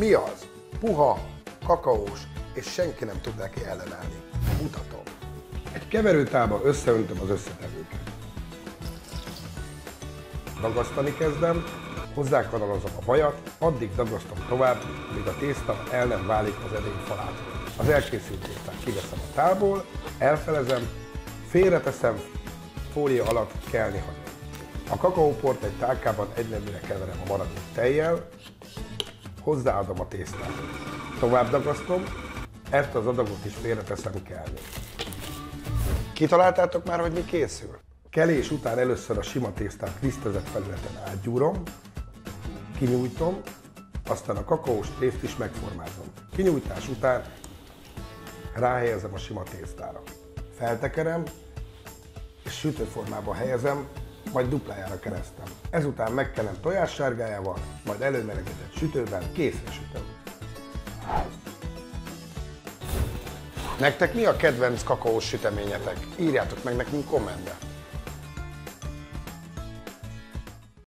Mi az? Puha, kakaós, és senki nem tud neki ellenállni. Mutatom. Egy keverőtálba összeöntöm az összetevőket. Dagasztani kezdem, hozzákanalazom a vajat, addig dagasztom tovább, míg a tészta el nem válik az edény falától. Az elkészült tésztát kiveszem a tálból, elfelezem, félreteszem, fólia alatt kelni hagyom. A kakaóport egy tálkában egyneműre keverem a maradék tejjel, hozzáadom a tésztát. Tovább dagasztom, ezt az adagot is félreteszem kelni. Kitaláltátok már, hogy mi készül? Kelés után először a sima tésztát lisztezett felületen átgyúrom, kinyújtom, aztán a kakaós tészt is megformázom. Kinyújtás után ráhelyezem a sima tésztára. Feltekerem, és sütőformába helyezem, majd duplájára keresztem. Ezután megkenem tojássárgájával, majd előmelegedett sütőben készre sütöm. Nektek mi a kedvenc kakaós süteményetek? Írjátok meg nekünk kommentbe.